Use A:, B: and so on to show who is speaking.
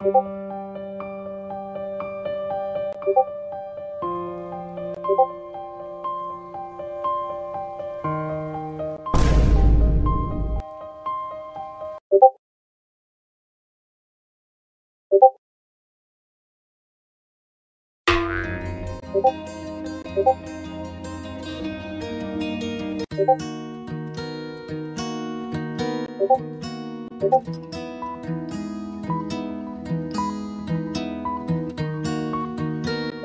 A: 고고 고고 고고